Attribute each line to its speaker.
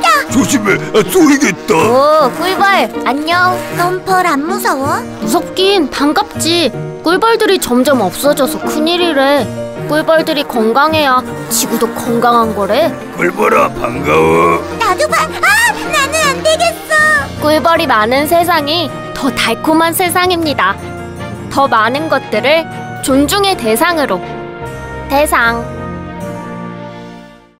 Speaker 1: 깜짝이야.
Speaker 2: 조심해, 아, 쏘이겠다.
Speaker 3: 오, 꿀벌, 안녕.
Speaker 1: 넌 벌 안 무서워?
Speaker 3: 무섭긴 반갑지. 꿀벌들이 점점 없어져서 큰일이래. 꿀벌들이 건강해야 지구도 건강한 거래.
Speaker 2: 꿀벌아, 반가워.
Speaker 1: 나도 봐. 아, 나는 안 되겠어.
Speaker 3: 꿀벌이 많은 세상이 더 달콤한 세상입니다. 더 많은 것들을 존중의 대상으로. 대상.